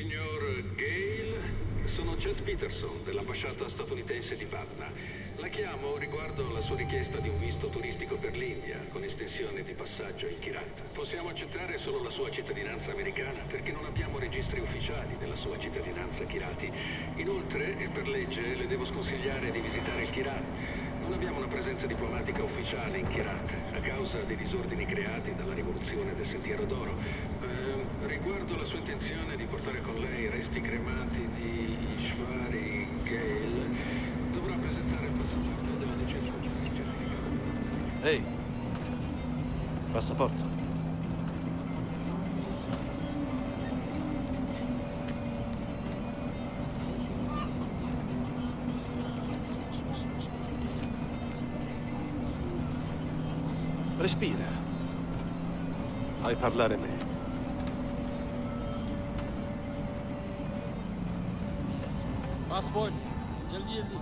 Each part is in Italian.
Signor Gale, sono Chet Peterson dell'ambasciata statunitense di Patna. La chiamo riguardo la sua richiesta di un visto turistico per l'India, con estensione di passaggio in Kirat. Possiamo accettare solo la sua cittadinanza americana perché non abbiamo registri ufficiali della sua cittadinanza Kirati. Inoltre, per legge, le devo sconsigliare di visitare il Kirat. Non abbiamo una presenza diplomatica ufficiale in Kirat a causa dei disordini creati dalla rivoluzione del Sentiero d'Oro. Eh, riguardo la sua intenzione di portare con lei i resti cremati di Ishvari Gale, dovrà presentare il passaporto della certificato. Ehi, passaporto. Respira. Fai parlare me. Passport. Geldi geldi.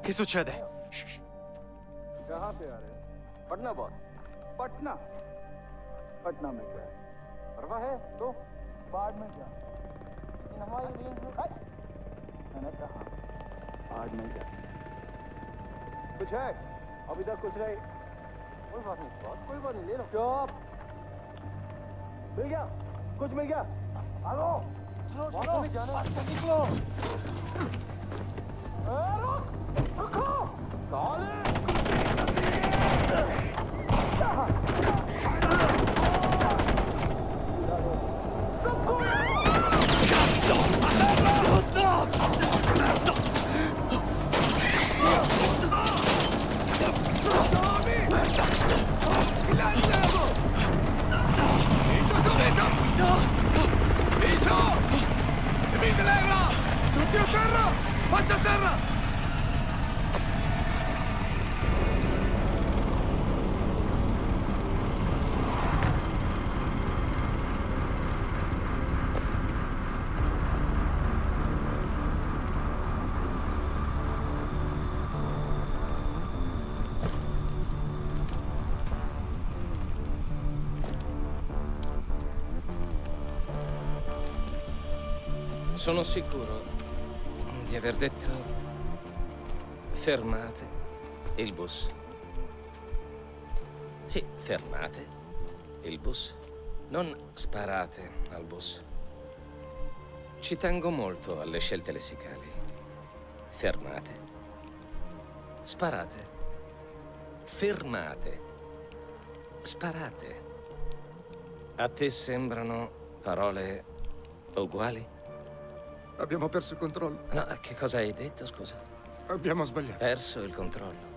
Che succede? Shh. से आ रहे हो। पटना बॉस पटना। पटना में क्या है? परवा है तो बाद में क्या? इन हमारी रेंज में! मैंने कहा बाद में क्या? कुछ है? अभी तक कुछ नहीं। कोई बात नहीं बॉस कोई बात नहीं ले लो। चुप मिल गया? कुछ मिल गया? हेलो? चलो चलो। जाना। निकलो। रुको! साले! Sono sicuro di aver detto fermate il bus. Sì, fermate il bus. Non sparate al bus. Ci tengo molto alle scelte lessicali. Fermate. Sparate. Fermate. Sparate. A te sembrano parole uguali? Abbiamo perso il controllo. No, che cosa hai detto, scusa? Abbiamo sbagliato. Perso il controllo.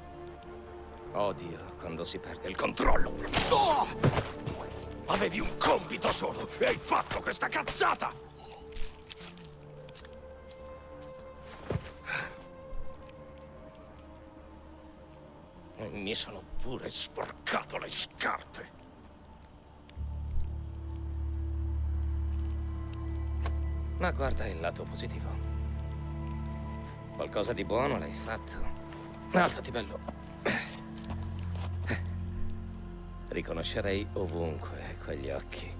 Odio quando si perde il controllo. Oh! Avevi un compito solo e hai fatto questa cazzata! E Mi sono pure sporcato le scarpe. Ma guarda il lato positivo. Qualcosa di buono l'hai fatto. Alzati, bello. Riconoscerei ovunque quegli occhi.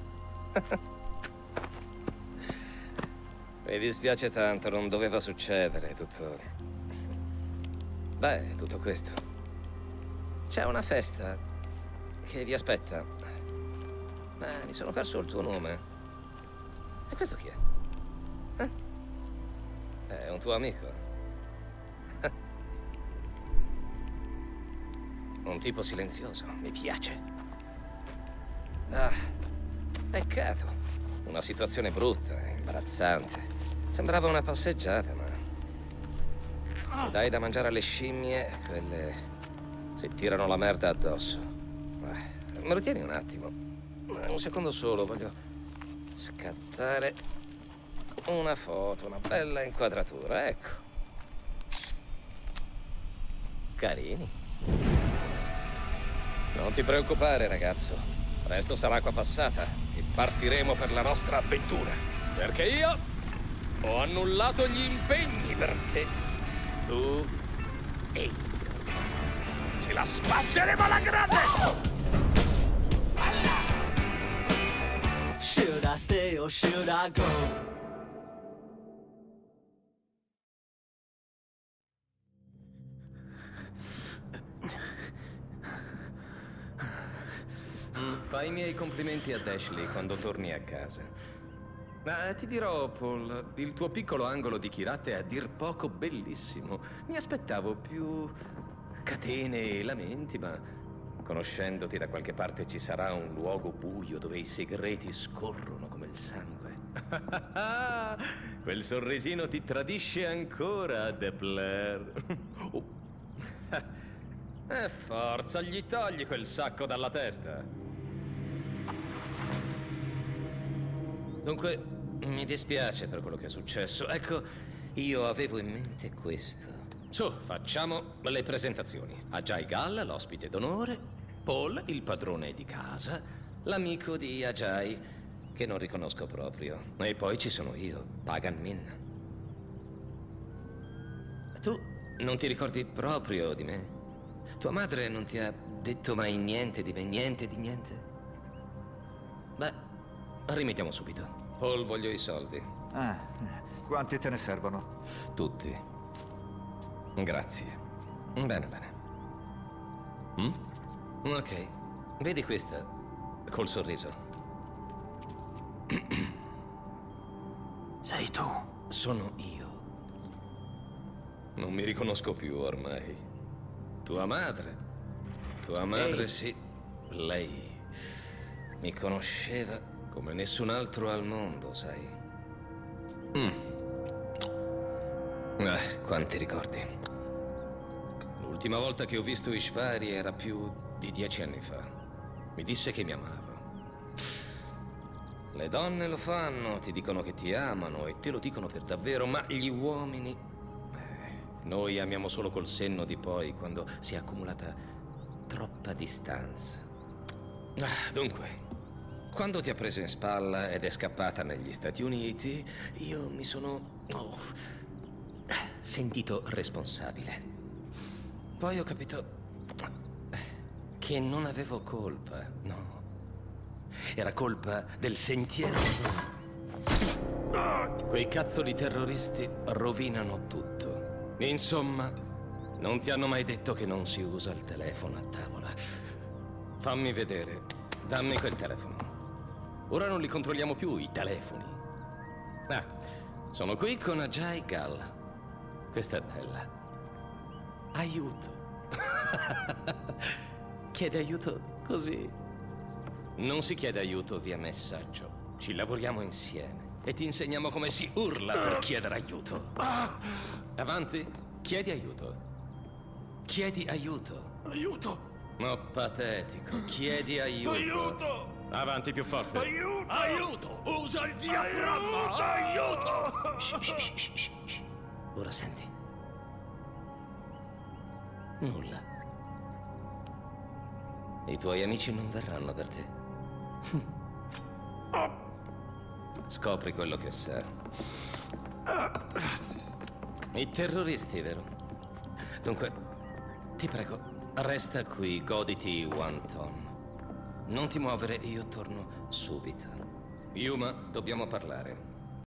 Mi dispiace tanto, non doveva succedere tutto. Beh, tutto questo. C'è una festa che vi aspetta. Ma mi sono perso il tuo nome. E questo chi è? Eh? È un tuo amico. Un tipo silenzioso, mi piace. Ah, peccato. Una situazione brutta, imbarazzante. Sembrava una passeggiata, ma... Se dai da mangiare alle scimmie, quelle si tirano la merda addosso. Me lo tieni un attimo? Un secondo solo, voglio scattare una foto, una bella inquadratura, ecco. Carini. Non ti preoccupare, ragazzo. Presto sarà acqua passata. e partiremo per la nostra avventura. Perché io ho annullato gli impegni per te. Tu e io. Ce la spasseremo alla grande! Should I stay or should I go? I miei complimenti ad Ashley quando torni a casa. Ma ti dirò, Paul, il tuo piccolo angolo di Kirat è a dir poco bellissimo. Mi aspettavo più catene e lamenti, ma conoscendoti da qualche parte ci sarà un luogo buio dove i segreti scorrono come il sangue. Quel sorrisino ti tradisce ancora, De Blair. Oh. E forza, gli togli quel sacco dalla testa. Dunque, mi dispiace per quello che è successo. Ecco, io avevo in mente questo. Su, facciamo le presentazioni. Ajay Gall, l'ospite d'onore, Paul, il padrone di casa, l'amico di Ajay, che non riconosco proprio. E poi ci sono io, Pagan Min. Tu non ti ricordi proprio di me? Tua madre non ti ha detto mai niente di me, niente di niente? Rimettiamo subito. Paul, voglio i soldi. Ah, quanti te ne servono? Tutti. Grazie. Bene, bene. Mm? Ok. Vedi questa? Col sorriso. Sei tu. Sono io. Non mi riconosco più ormai. Tua madre. Tua madre, Ehi. sì. Lei mi conosceva come nessun altro al mondo, sai. Mm. Ah, quanti ricordi. L'ultima volta che ho visto Ishvari era più di dieci anni fa. Mi disse che mi amava. Le donne lo fanno, ti dicono che ti amano e te lo dicono per davvero, ma gli uomini... eh, noi amiamo solo col senno di poi, quando si è accumulata troppa distanza. Ah, dunque, quando ti ha preso in spalla ed è scappata negli Stati Uniti, io mi sono... oh, sentito responsabile. Poi ho capito che non avevo colpa, no. Era colpa del sentiero. Quei cazzoli terroristi rovinano tutto. Insomma, non ti hanno mai detto che non si usa il telefono a tavola. Fammi vedere. Dammi quel telefono. Ora non li controlliamo più, i telefoni. Ah, sono qui con Ajay Gall. Questa è bella. Aiuto. Chiede aiuto così. Non si chiede aiuto via messaggio. Ci lavoriamo insieme e ti insegniamo come si urla per chiedere aiuto. Avanti, chiedi aiuto. Chiedi aiuto. Aiuto! Oh, patetico. Chiedi aiuto. Aiuto! Avanti più forte. Aiuto! Aiuto! Usa il diaframma! Aiuto! Shh, shh, shh, shh, shh, shh. Ora senti. Nulla. I tuoi amici non verranno per te. Scopri quello che sa. I terroristi, vero? Dunque, ti prego, resta qui, goditi Tom. Non ti muovere, io torno subito. Yuma, dobbiamo parlare.